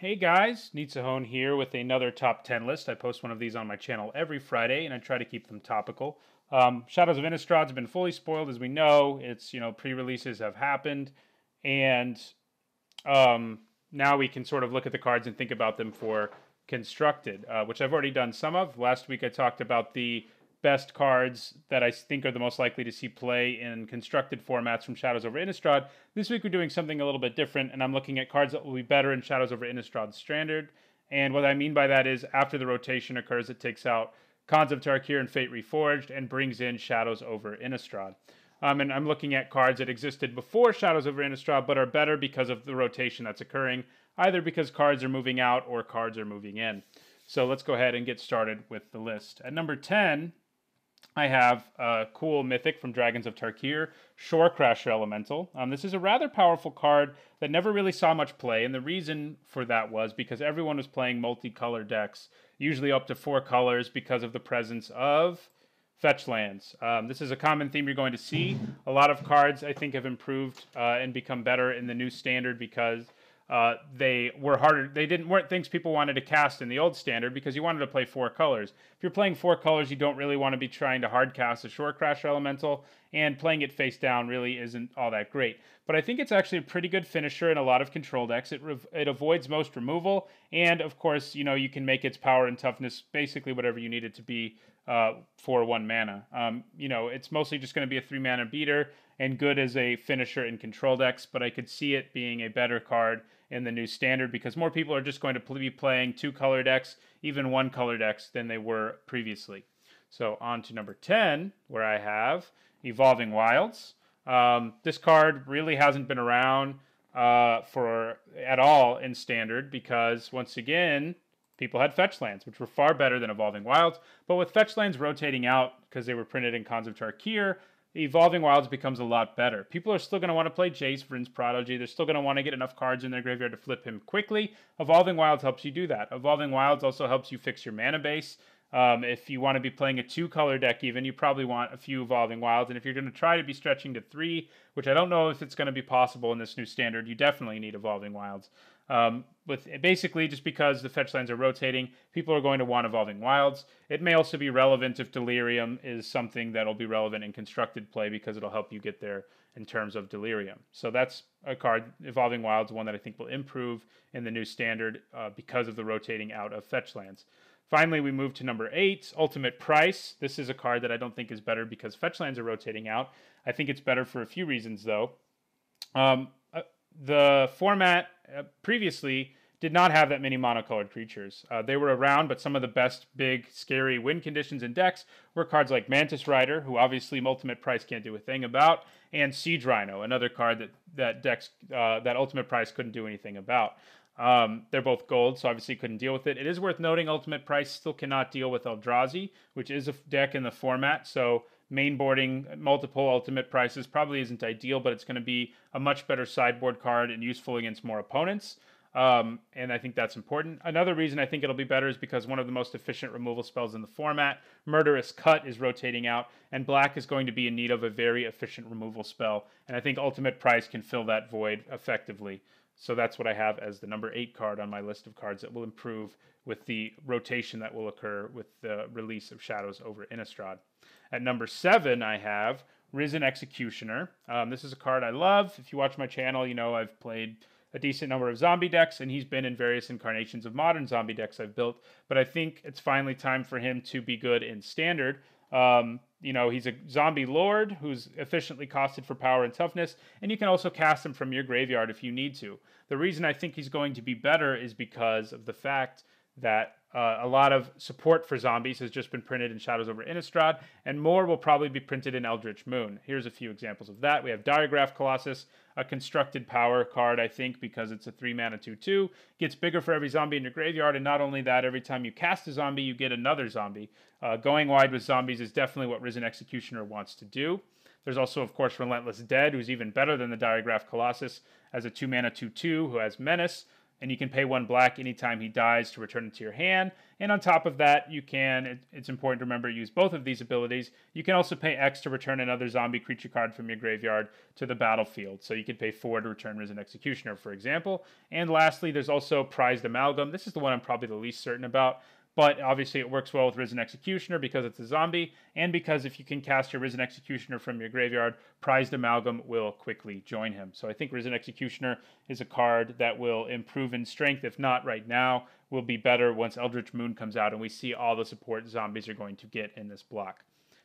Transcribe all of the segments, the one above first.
Hey guys, Nizzahon here with another top 10 list. I post one of these on my channel every Friday and I try to keep them topical. Um, Shadows of Innistrad has been fully spoiled as we know. It's, you know, pre-releases have happened and um, now we can sort of look at the cards and think about them for constructed, uh, which I've already done some of. Last week I talked about the best cards that I think are the most likely to see play in constructed formats from Shadows over Innistrad. This week we're doing something a little bit different, and I'm looking at cards that will be better in Shadows over Innistrad Standard. And what I mean by that is after the rotation occurs, it takes out Khans of Tarkir and Fate Reforged and brings in Shadows over Innistrad. Um, and I'm looking at cards that existed before Shadows over Innistrad, but are better because of the rotation that's occurring, either because cards are moving out or cards are moving in. So let's go ahead and get started with the list. At number 10, I have a cool mythic from Dragons of Tarkir, Shorecrasher Elemental. Um, this is a rather powerful card that never really saw much play, and the reason for that was because everyone was playing multicolor decks, usually up to four colors because of the presence of fetch lands. Um, this is a common theme you're going to see. A lot of cards, I think, have improved uh, and become better in the new standard because uh, they were harder. They didn't weren't things people wanted to cast in the old standard because you wanted to play four colors. If you're playing four colors, you don't really want to be trying to hard cast a shore crash elemental, and playing it face down really isn't all that great. But I think it's actually a pretty good finisher in a lot of control decks. It it avoids most removal, and of course, you know you can make its power and toughness basically whatever you need it to be uh, for one mana. Um, you know, it's mostly just going to be a three mana beater and good as a finisher in control decks, but I could see it being a better card in the new standard because more people are just going to be playing two color decks, even one color decks, than they were previously. So on to number 10, where I have Evolving Wilds. Um, this card really hasn't been around uh, for at all in standard because once again, people had fetch lands, which were far better than Evolving Wilds. But with fetch lands rotating out because they were printed in Khans of Tarkir, Evolving Wilds becomes a lot better. People are still going to want to play Jace, Vryn's Prodigy. They're still going to want to get enough cards in their graveyard to flip him quickly. Evolving Wilds helps you do that. Evolving Wilds also helps you fix your mana base. Um, if you want to be playing a two color deck, even, you probably want a few Evolving Wilds. And if you're going to try to be stretching to three, which I don't know if it's going to be possible in this new standard, you definitely need Evolving Wilds. Um, with basically just because the fetch lands are rotating, people are going to want evolving wilds. It may also be relevant if delirium is something that'll be relevant in constructed play because it'll help you get there in terms of delirium. So that's a card, evolving wilds, one that I think will improve in the new standard uh, because of the rotating out of fetch lands. Finally, we move to number eight, Ultimate Price. This is a card that I don't think is better because fetch lands are rotating out. I think it's better for a few reasons, though. Um, the format uh, previously did not have that many monocolored creatures. Uh, they were around, but some of the best big, scary win conditions in decks were cards like Mantis Rider, who obviously Ultimate Price can't do a thing about, and Siege Rhino, another card that that decks uh, that Ultimate Price couldn't do anything about. Um, they're both gold, so obviously couldn't deal with it. It is worth noting Ultimate Price still cannot deal with Eldrazi, which is a deck in the format. So main boarding multiple Ultimate Prices probably isn't ideal, but it's going to be a much better sideboard card and useful against more opponents. Um, and I think that's important. Another reason I think it'll be better is because one of the most efficient removal spells in the format, Murderous Cut, is rotating out, and black is going to be in need of a very efficient removal spell. And I think Ultimate Price can fill that void effectively. So that's what I have as the number eight card on my list of cards that will improve with the rotation that will occur with the release of Shadows over Innistrad. At number seven, I have Risen Executioner. Um, this is a card I love. If you watch my channel, you know I've played a decent number of zombie decks, and he's been in various incarnations of modern zombie decks I've built. But I think it's finally time for him to be good in standard. Um, you know, he's a zombie lord who's efficiently costed for power and toughness, and you can also cast him from your graveyard if you need to. The reason I think he's going to be better is because of the fact that uh, a lot of support for zombies has just been printed in Shadows over Innistrad, and more will probably be printed in Eldritch Moon. Here's a few examples of that. We have Diregraf Colossus, a constructed power card, I think, because it's a 3 mana 2 2. Gets bigger for every zombie in your graveyard, and not only that, every time you cast a zombie, you get another zombie. Uh, going wide with zombies is definitely what Risen Executioner wants to do. There's also, of course, Relentless Dead, who's even better than the Diregraf Colossus as a 2 mana 2 2 who has Menace and you can pay one black anytime he dies to return it to your hand. And on top of that, you can, it, it's important to remember, use both of these abilities. You can also pay X to return another zombie creature card from your graveyard to the battlefield. So you can pay 4 to return Risen Executioner, for example. And lastly, there's also Prized Amalgam. This is the one I'm probably the least certain about but obviously it works well with Risen Executioner because it's a zombie, and because if you can cast your Risen Executioner from your graveyard, Prized Amalgam will quickly join him. So I think Risen Executioner is a card that will improve in strength. If not right now, will be better once Eldritch Moon comes out and we see all the support zombies are going to get in this block.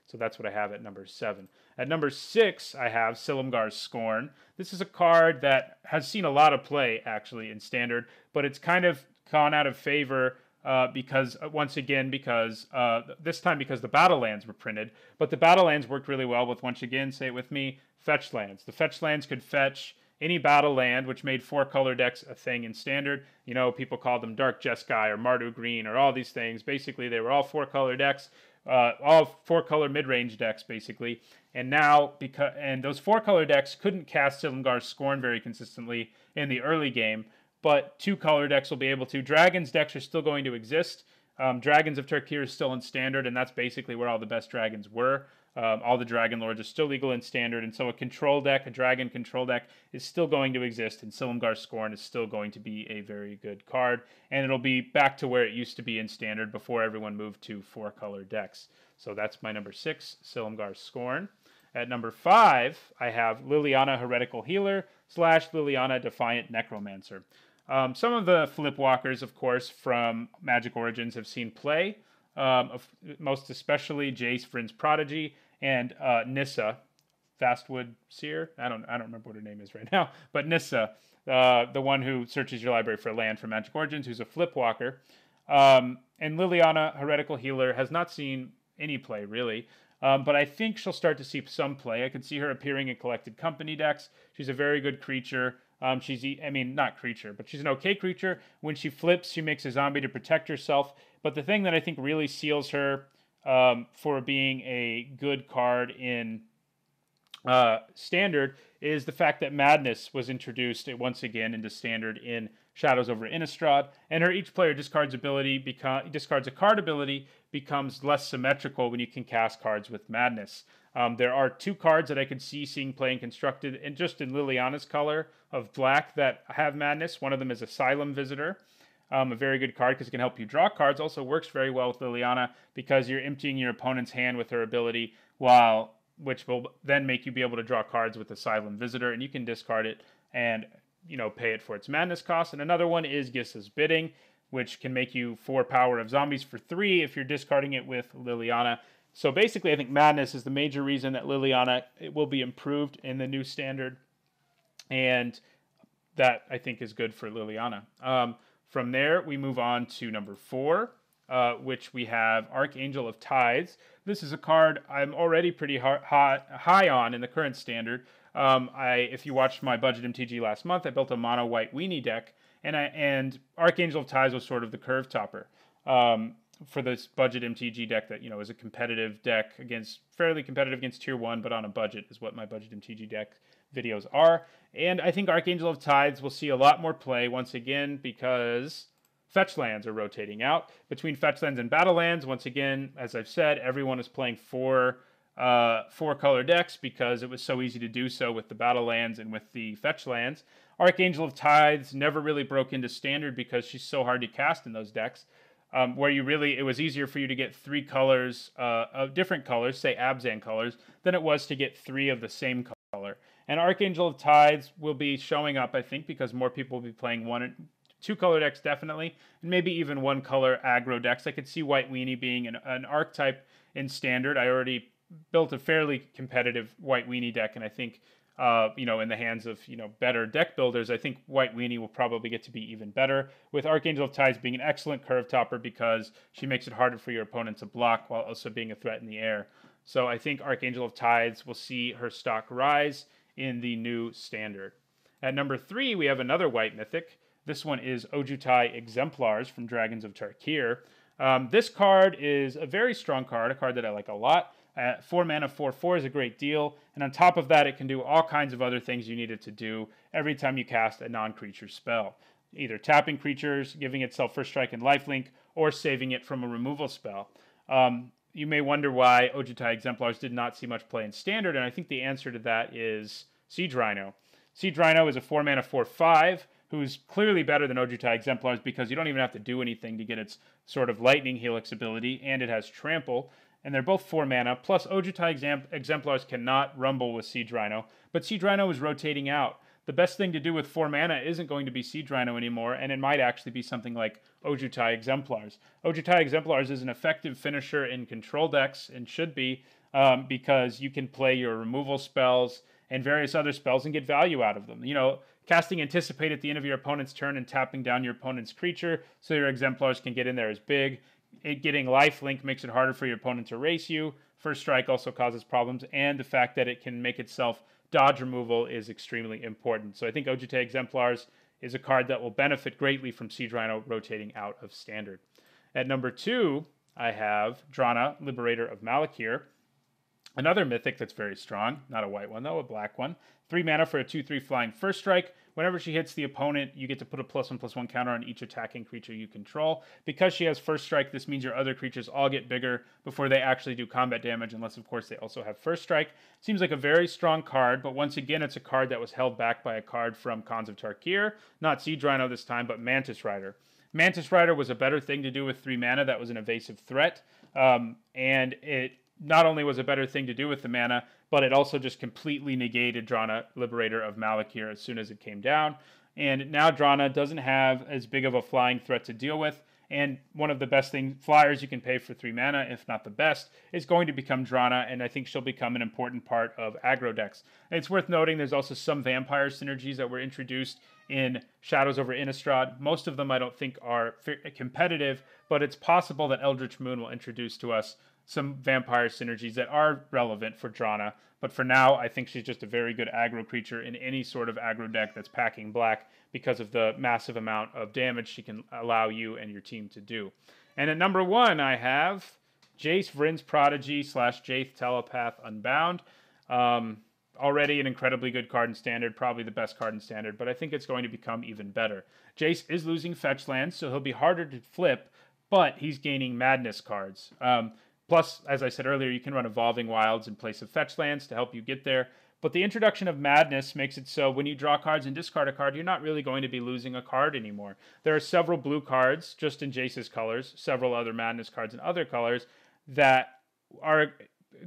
So that's what I have at number seven. At number six, I have Silumgar's Scorn. This is a card that has seen a lot of play actually in standard, but it's kind of gone out of favor uh, because uh, once again because uh, this time because the battle lands were printed but the battle lands worked really well with once again say it with me fetch lands. The fetch lands could fetch any battle land which made four color decks a thing in standard. You know people called them dark jeskai or mardu green or all these things. Basically they were all four color decks uh, all four color mid range decks basically. And now because and those four color decks couldn't cast Silumgar's Scorn very consistently in the early game but two color decks will be able to. Dragons decks are still going to exist. Um, dragons of Tarkir is still in standard, and that's basically where all the best dragons were. Um, all the Dragon Lords are still legal in standard, and so a control deck, a dragon control deck, is still going to exist, and Silumgar Scorn is still going to be a very good card, and it'll be back to where it used to be in standard before everyone moved to four color decks. So that's my number six, Silumgar Scorn. At number five, I have Liliana Heretical Healer slash Liliana Defiant Necromancer. Um, some of the flip walkers, of course, from Magic Origins have seen play, um, of, most especially Jace Vryn's Prodigy and uh, Nissa, Vastwood Seer. I don't, I don't remember what her name is right now, but Nissa, uh, the one who searches your library for land from Magic Origins, who's a flip walker. Um, and Liliana, Heretical Healer, has not seen any play really. Um, but I think she'll start to see some play. I can see her appearing in collected company decks. She's a very good creature. Um, she's, I mean, not creature, but she's an okay creature. When she flips, she makes a zombie to protect herself. But the thing that I think really seals her um, for being a good card in uh, standard is the fact that Madness was introduced once again into standard in Shadows over Innistrad, and her each player discards ability become discards a card ability becomes less symmetrical when you can cast cards with Madness. Um, there are two cards that I could see seeing playing constructed, and just in Liliana's color of black that have madness. One of them is Asylum Visitor, um, a very good card because it can help you draw cards. Also works very well with Liliana because you're emptying your opponent's hand with her ability, while which will then make you be able to draw cards with Asylum Visitor, and you can discard it and you know pay it for its madness cost. And another one is Gisa's Bidding, which can make you four power of zombies for three if you're discarding it with Liliana. So basically, I think Madness is the major reason that Liliana will be improved in the new standard, and that I think is good for Liliana. Um, from there, we move on to number four, uh, which we have Archangel of Tithes. This is a card I'm already pretty high, high on in the current standard. Um, I, if you watched my budget MTG last month, I built a mono white weenie deck, and I and Archangel of Tithes was sort of the curve topper. Um, for this budget MTG deck that you know is a competitive deck against fairly competitive against tier one, but on a budget is what my budget MTG deck videos are. And I think Archangel of Tithes will see a lot more play once again because fetch lands are rotating out between fetch lands and battle lands. Once again, as I've said, everyone is playing four uh, four color decks because it was so easy to do so with the battle lands and with the fetch lands. Archangel of Tithes never really broke into standard because she's so hard to cast in those decks um, where you really it was easier for you to get three colors uh, of different colors, say Abzan colors, than it was to get three of the same color. And Archangel of Tithes will be showing up, I think, because more people will be playing one, two color decks definitely, and maybe even one color aggro decks. I could see White Weenie being an, an archetype in standard. I already built a fairly competitive White Weenie deck, and I think uh, you know, in the hands of you know better deck builders, I think White Weenie will probably get to be even better. With Archangel of Tithes being an excellent curve topper because she makes it harder for your opponent to block while also being a threat in the air. So I think Archangel of Tithes will see her stock rise in the new standard. At number three, we have another white mythic. This one is Ojutai Exemplars from Dragons of Tarkir. Um, this card is a very strong card, a card that I like a lot. Uh, four mana, four four is a great deal, and on top of that, it can do all kinds of other things you need it to do every time you cast a non-creature spell. either tapping creatures, giving itself first strike and lifelink, or saving it from a removal spell. Um, you may wonder why Ojutai Exemplars did not see much play in Standard, and I think the answer to that is Siege Rhino. Siege Rhino is a 4 mana 4 5 who's clearly better than Ojutai Exemplars because you don't even have to do anything to get its sort of Lightning Helix ability, and it has Trample. And they're both 4 mana, plus Ojutai Exemplars cannot rumble with Siege Rhino, but Siege Rhino is rotating out the best thing to do with four mana isn't going to be Siege Rhino anymore, and it might actually be something like Ojutai Exemplars. Ojutai Exemplars is an effective finisher in control decks and should be um, because you can play your removal spells and various other spells and get value out of them. You know, casting Anticipate at the end of your opponent's turn and tapping down your opponent's creature so your Exemplars can get in there is big. It, getting life link makes it harder for your opponent to race you. First strike also causes problems, and the fact that it can make itself dodge removal is extremely important. So I think Ojutai Exemplars is a card that will benefit greatly from Siege Rhino rotating out of standard. At number two, I have Drana, Liberator of Malakir. Another mythic that's very strong, not a white one though, a black one. Three mana for a 2 3 flying first strike. Whenever she hits the opponent, you get to put a plus one plus one counter on each attacking creature you control. Because she has first strike, this means your other creatures all get bigger before they actually do combat damage, unless, of course, they also have first strike. Seems like a very strong card, but once again, it's a card that was held back by a card from Khans of Tarkir. Not Siege Rhino this time, but Mantis Rider. Mantis Rider was a better thing to do with three mana that was an evasive threat, um, and it not only was a better thing to do with the mana, but it also just completely negated Drana, Liberator of Malakir, as soon as it came down. And now Drana doesn't have as big of a flying threat to deal with. And one of the best things, flyers you can pay for three mana, if not the best, is going to become Drana, and I think she'll become an important part of aggro decks. And it's worth noting there's also some vampire synergies that were introduced in Shadows over Innistrad. Most of them I don't think are competitive, but it's possible that Eldritch Moon will introduce to us some vampire synergies that are relevant for Drana. But for now, I think she's just a very good aggro creature in any sort of aggro deck that's packing black because of the massive amount of damage she can allow you and your team to do. And at number one, I have Jace Vryn's Prodigy slash Jace Telepath Unbound. Um, already an incredibly good card in standard, probably the best card in standard, but I think it's going to become even better. Jace is losing fetch lands, so he'll be harder to flip, but he's gaining madness cards. Um, Plus, as I said earlier, you can run Evolving Wilds in place of fetch lands to help you get there. But the introduction of Madness makes it so when you draw cards and discard a card, you're not really going to be losing a card anymore. There are several blue cards, just in Jace's colors, several other Madness cards in other colors, that are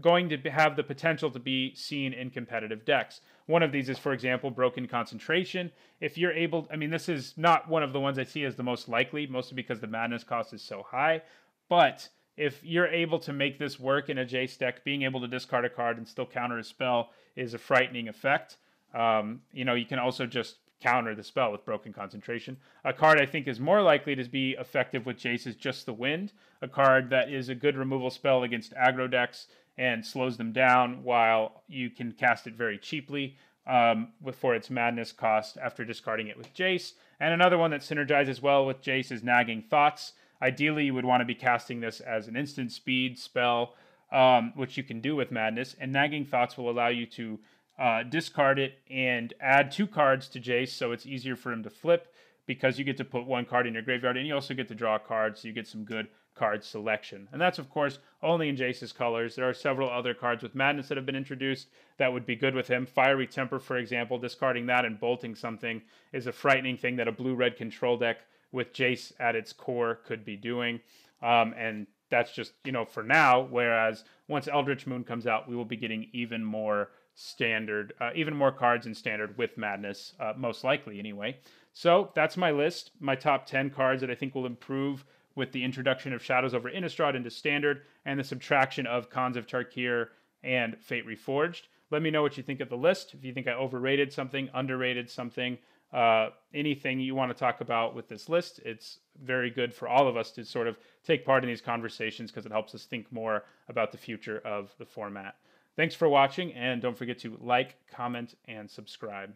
going to have the potential to be seen in competitive decks. One of these is, for example, Broken Concentration. If you're able, I mean, this is not one of the ones I see as the most likely, mostly because the Madness cost is so high, but if you're able to make this work in a Jace deck, being able to discard a card and still counter a spell is a frightening effect. Um, you know, you can also just counter the spell with broken concentration. A card I think is more likely to be effective with Jace is just the wind, a card that is a good removal spell against aggro decks and slows them down while you can cast it very cheaply um, for its madness cost after discarding it with Jace. And another one that synergizes well with Jace is Nagging Thoughts. Ideally, you would want to be casting this as an instant speed spell, um, which you can do with Madness. And Nagging Thoughts will allow you to uh, discard it and add two cards to Jace, so it's easier for him to flip because you get to put one card in your graveyard and you also get to draw a card, so you get some good card selection. And that's, of course, only in Jace's colors. There are several other cards with Madness that have been introduced that would be good with him. Fiery Temper, for example, discarding that and bolting something is a frightening thing that a blue red control deck with Jace at its core could be doing. Um, and that's just, you know, for now. Whereas once Eldritch Moon comes out, we will be getting even more standard, uh, even more cards in standard with Madness, uh, most likely anyway. So that's my list, my top 10 cards that I think will improve with the introduction of Shadows over Innistrad into standard and the subtraction of Khans of Tarkir and Fate Reforged. Let me know what you think of the list. If you think I overrated something, underrated something, uh, anything you want to talk about with this list. It's very good for all of us to sort of take part in these conversations because it helps us think more about the future of the format. Thanks for watching, and don't forget to like, comment, and subscribe.